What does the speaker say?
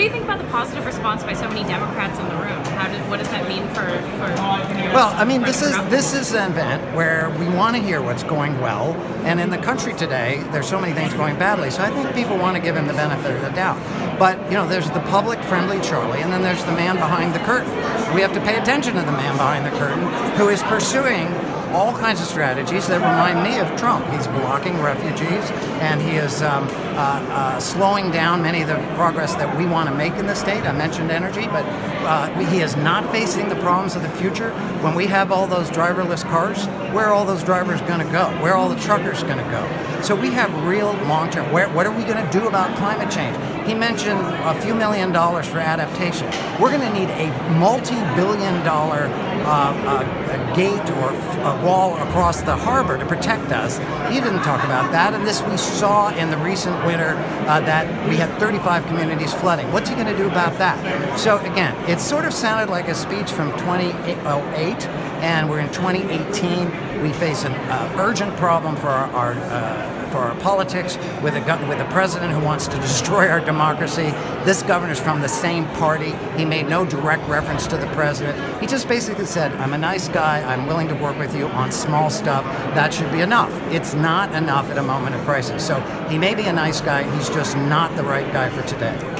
do you think about the positive response by so many Democrats in the room? How did, what does that mean for, for Well, I mean, this is this is an event where we want to hear what's going well, and in the country today, there's so many things going badly. So I think people want to give him the benefit of the doubt. But you know, there's the public-friendly Charlie, and then there's the man behind the curtain. We have to pay attention to the man behind the curtain who is pursuing all kinds of strategies that remind me of Trump. He's blocking refugees, and he is um, uh, uh, slowing down many of the progress that we want to make in the state. I mentioned energy, but uh, he is not facing the problems of the future. When we have all those driverless cars, where are all those drivers going to go? Where are all the truckers going to go? So we have real long-term. What are we going to do about climate change? He mentioned a few million dollars for adaptation. We're going to need a multi-billion dollar uh, uh, gate or a wall across the harbor to protect us. He didn't talk about that, and this we saw in the recent winter uh, that we had 35 communities flooding. What's he going to do about that? So again, it sort of sounded like a speech from 2008, and we're in 2018. We face an uh, urgent problem for our, our uh, for our politics with a with a president who wants to destroy our democracy. This governor's from the same party. He made no direct reference to the president. He just basically said, "I'm a nice guy. I'm willing to work with you on small stuff. That should be enough." It's not enough at a moment of crisis. So he may be a nice guy. He's just not the right guy for today.